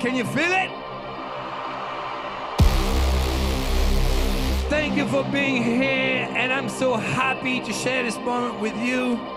Can you feel it? Thank you for being here, and I'm so happy to share this moment with you.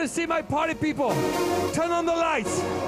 to see my party people. Turn on the lights.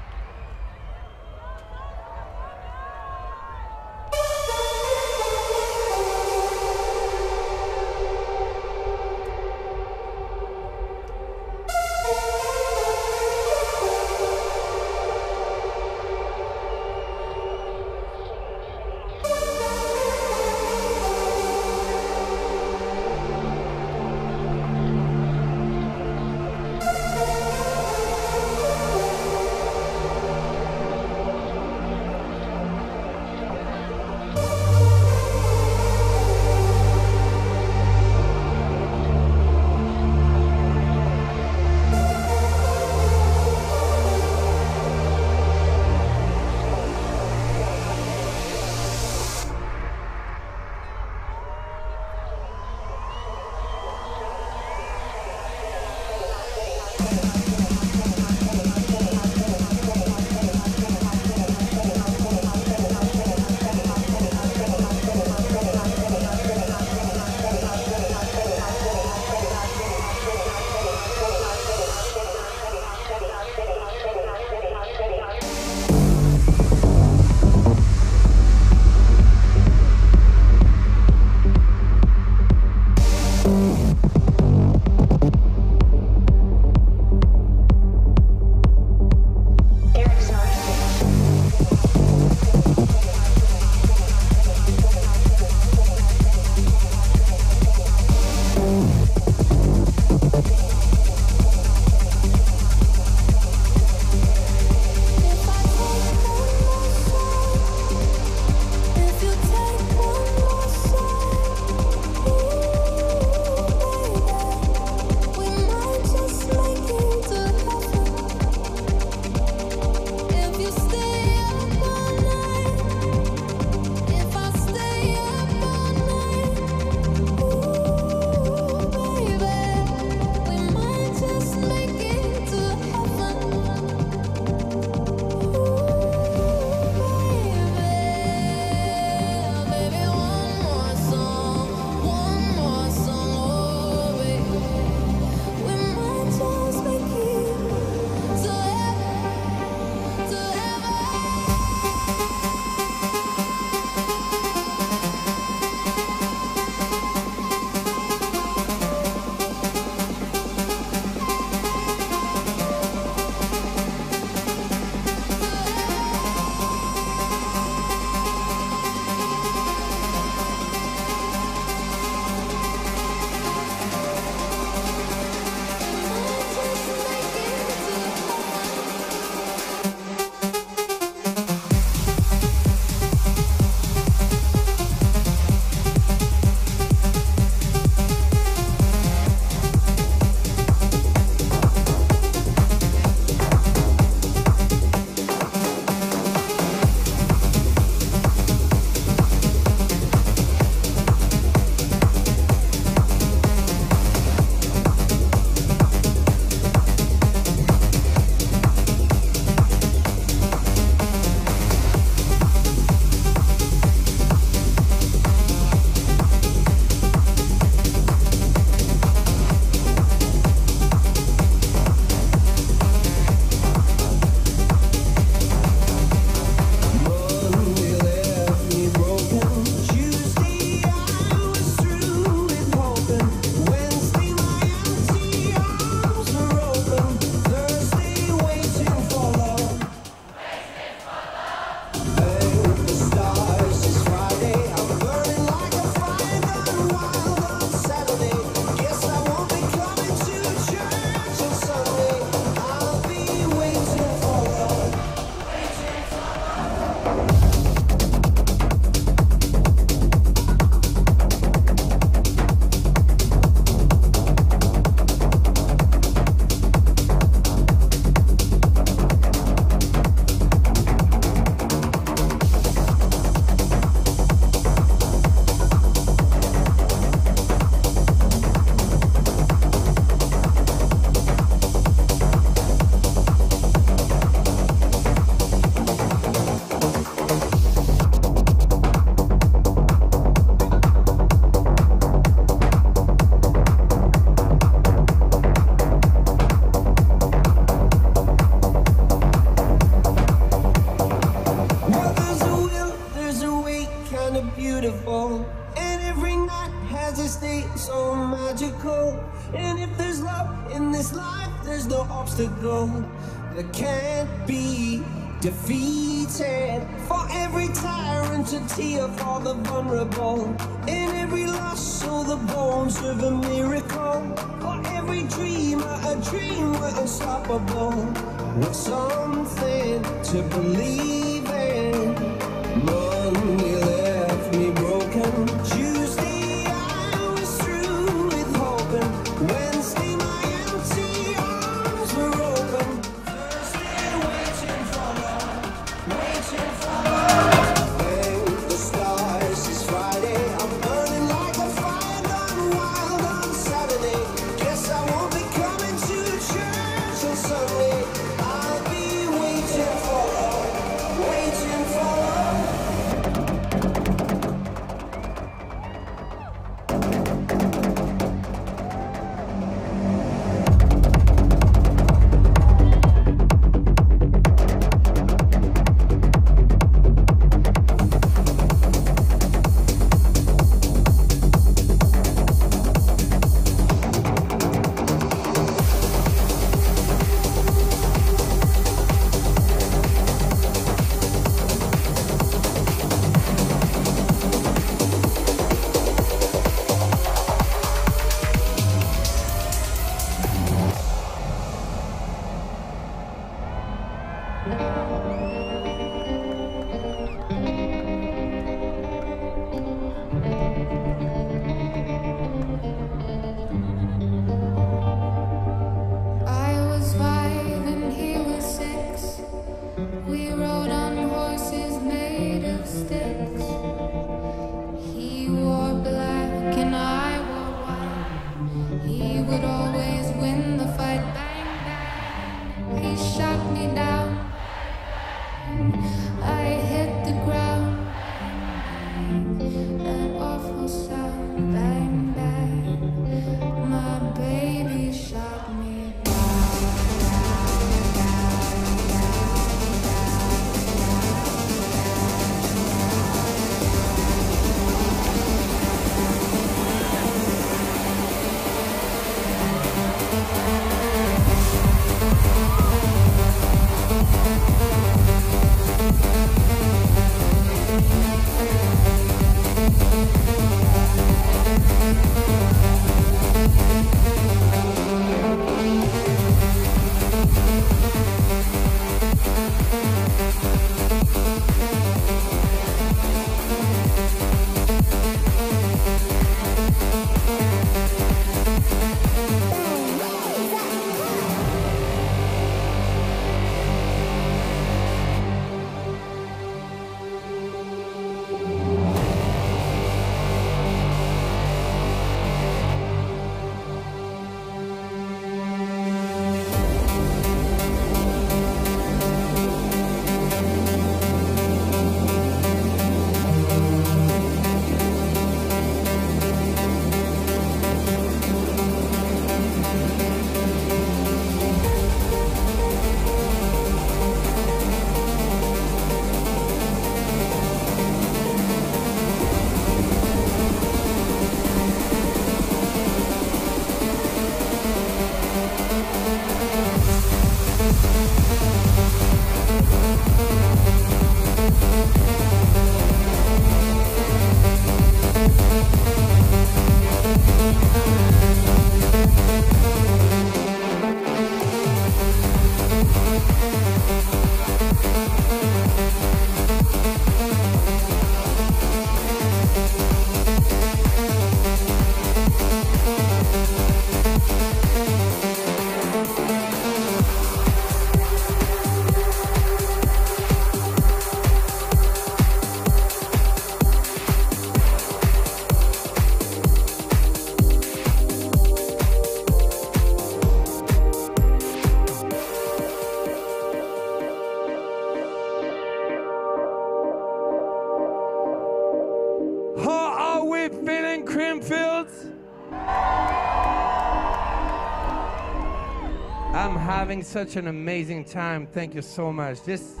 having such an amazing time. Thank you so much. This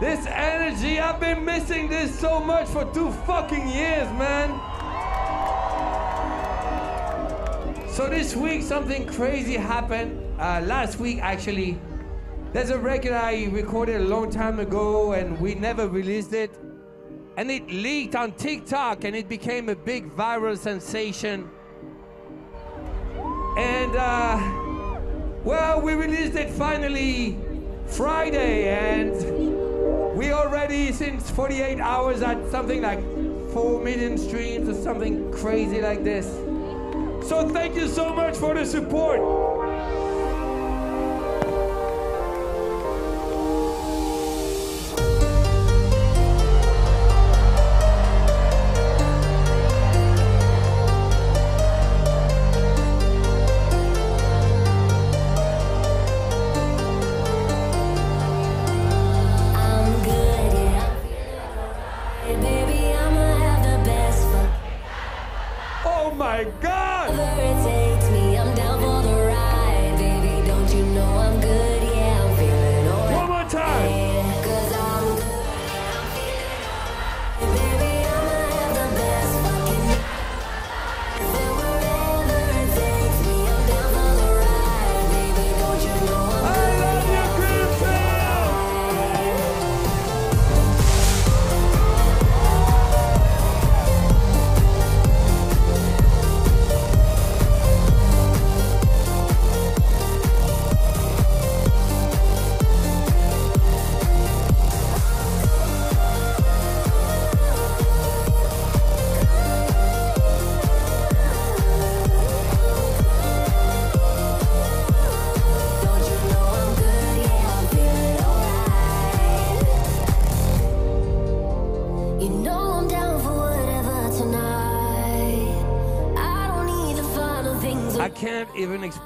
this energy, I've been missing this so much for two fucking years, man. So this week something crazy happened. Uh, last week actually, there's a record I recorded a long time ago and we never released it. And it leaked on TikTok and it became a big viral sensation. And uh well, we released it finally Friday, and we already, since 48 hours, at something like 4 million streams or something crazy like this. So, thank you so much for the support.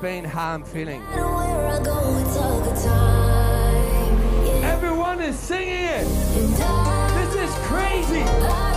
How I'm feeling. Everyone is singing it. This is crazy.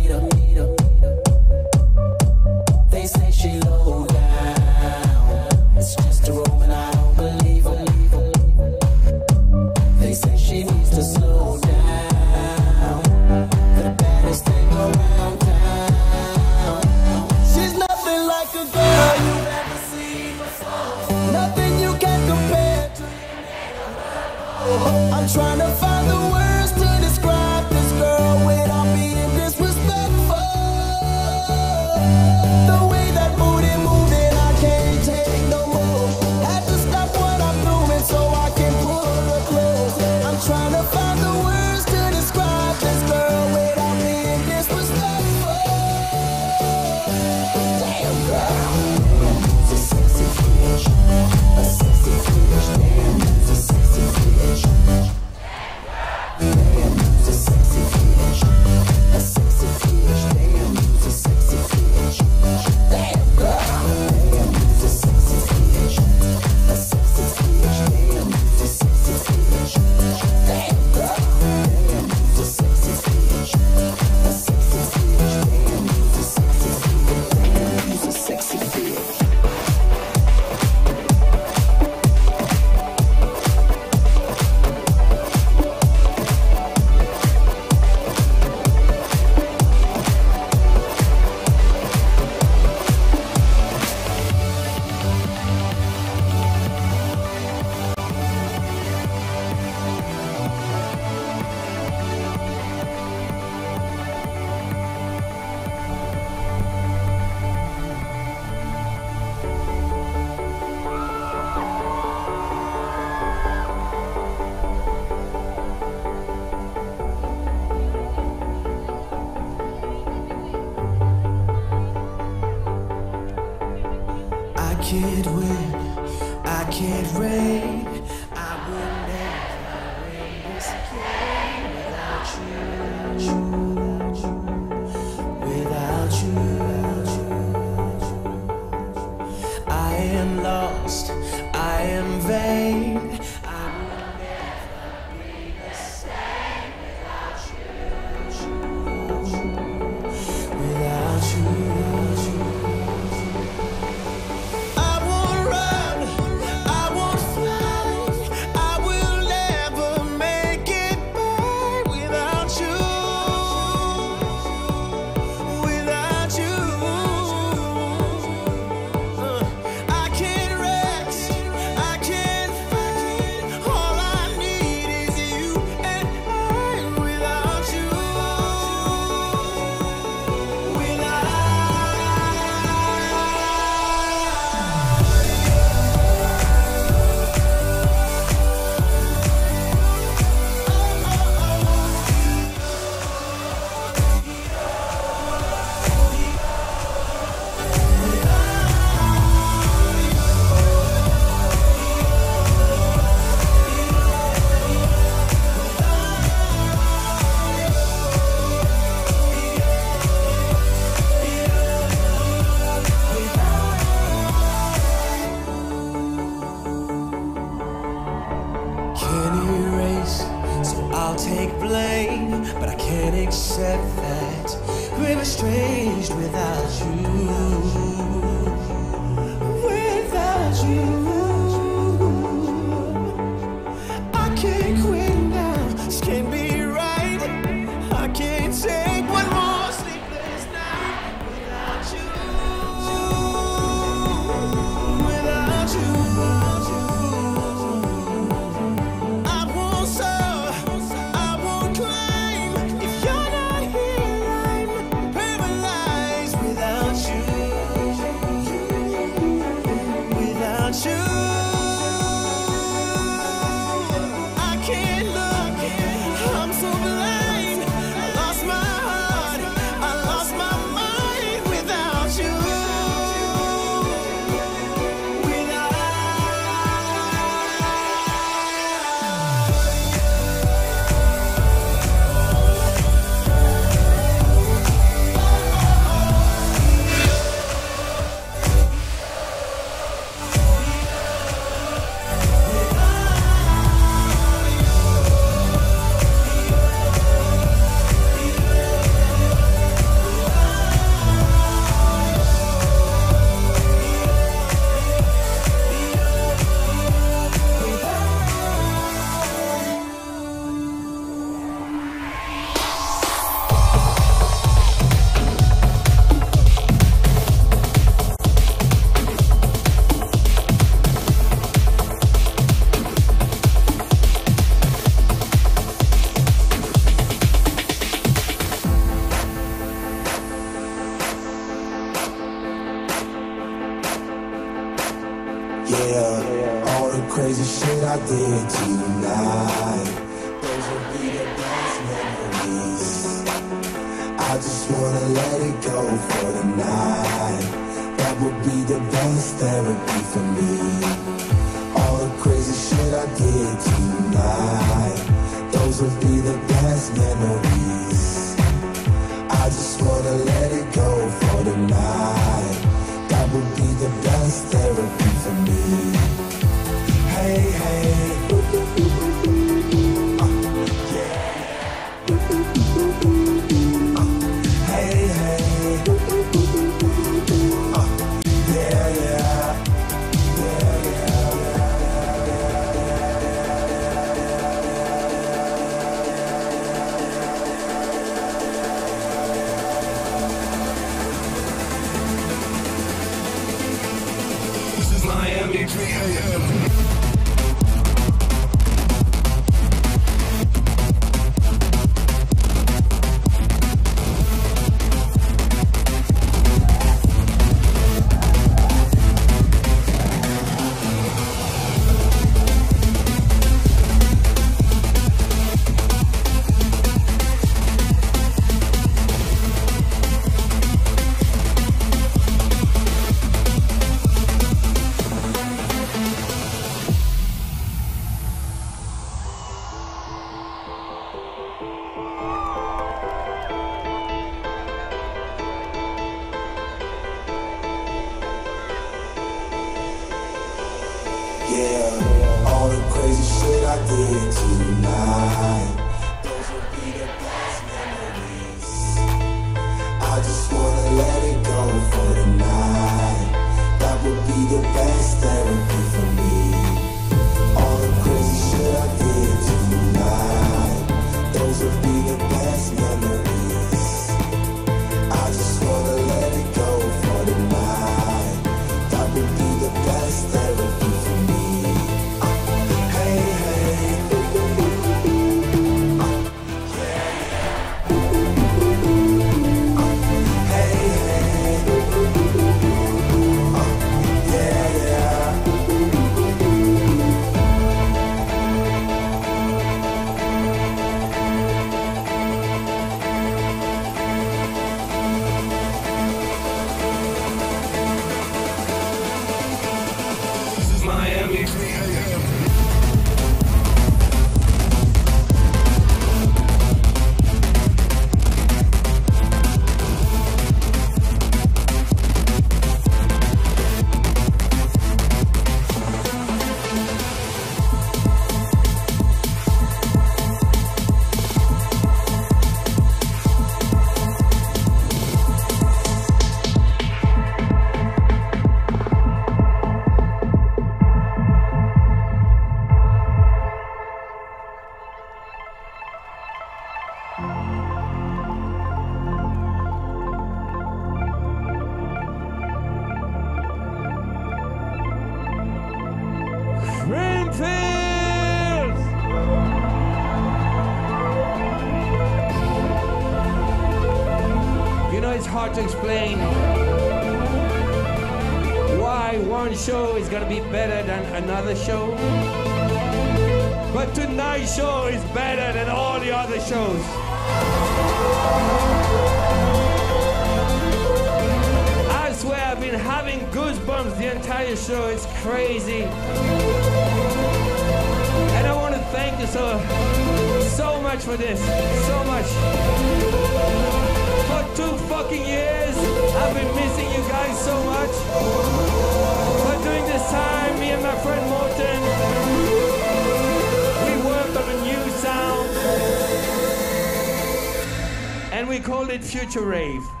Future Rave.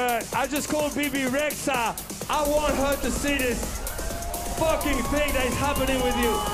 But I just called Bebe Rexha. I want her to see this fucking thing that is happening with you.